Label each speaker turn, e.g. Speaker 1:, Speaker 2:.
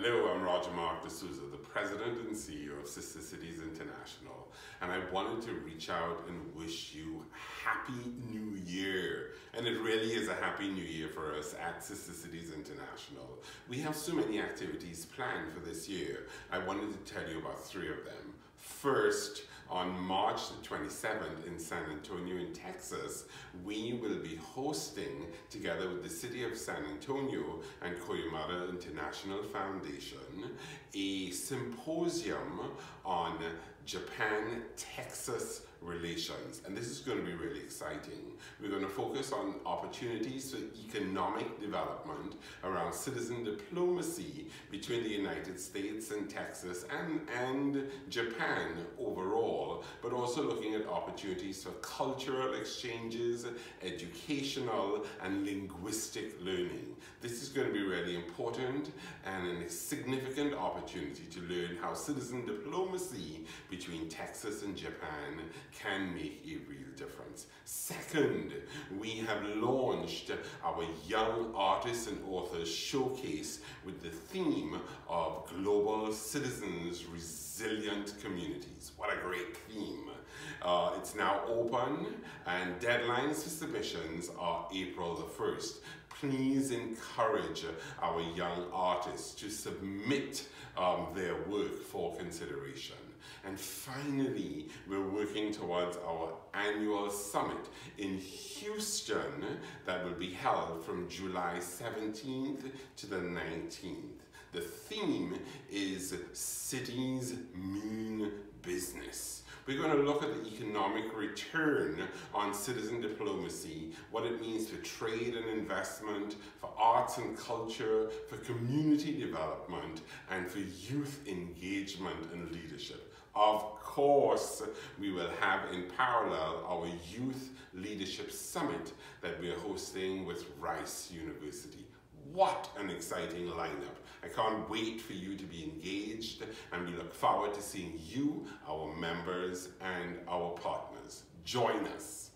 Speaker 1: Hello, I'm Roger Mark De Souza, the President and CEO of Sister Cities International, and I wanted to reach out and wish you Happy New Year. And it really is a Happy New Year for us at Sister Cities International. We have so many activities planned for this year. I wanted to tell you about three of them. First, on March the 27th in San Antonio in Texas, we will hosting, together with the City of San Antonio and Koyamada International Foundation, a symposium on Japan-Texas relations. And this is going to be really exciting. We're going to focus on opportunities for economic development around citizen diplomacy between the United States and Texas and, and Japan overall, but also looking at opportunities for cultural exchanges, educational and linguistic learning. This is going to be really important and a significant opportunity to learn how citizen diplomacy between Texas and Japan can make a real difference. Second, we have launched our Young Artists and Authors Showcase with the theme of Global Citizens Resilient Communities. What a great theme. Uh, it's now open and deadlines for submissions are April the 1st. Please encourage our young artists to submit um, their work for consideration. And finally, we're working towards our annual summit in Houston that will be held from July 17th to the 19th. The theme is Cities Mean Business. We're going to look at the economic return on citizen diplomacy, what it means for trade and investment, for arts and culture, for community development, and for youth engagement and leadership. Of course, we will have in parallel our Youth Leadership Summit that we are hosting with Rice University. What an exciting lineup. I can't wait for you to be engaged and we look forward to seeing you, our members, and our partners. Join us.